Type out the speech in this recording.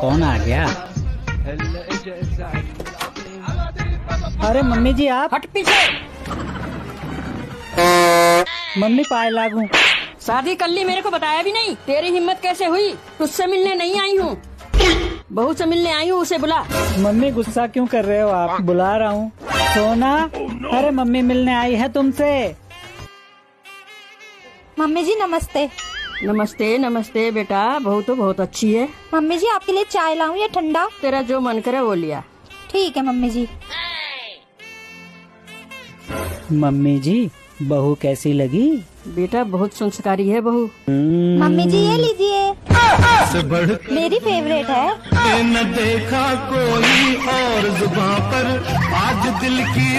कौन आ गया? अरे मम्मी जी आप? हट पीछे। मम्मी पाए लागू। शादी कर ली मेरे को बताया भी नहीं। तेरी हिम्मत कैसे हुई? तुझसे मिलने नहीं आई हूँ। बहू से मिलने आई हूँ उसे बुला। मम्मी गुस्सा क्यों कर रहे हो आप? बुला रहा हूँ। सोना? अरे मम्मी मिलने आई है तुमसे। मम्मी जी नमस्ते। नमस्ते नमस्ते बेटा बहू तो बहुत अच्छी है। मम्मी जी आपके लिए चाय लाऊं या ठंडा? तेरा जो मन करे वो लिया। ठीक है मम्मी जी। मम्मी जी बहू कैसी लगी? बेटा बहुत संस्कारी है बहू। हम्म, मम्मी जी ये लीजिए। मेरी फेवरेट है। न देखा कोई और जुबां पर आज दिल की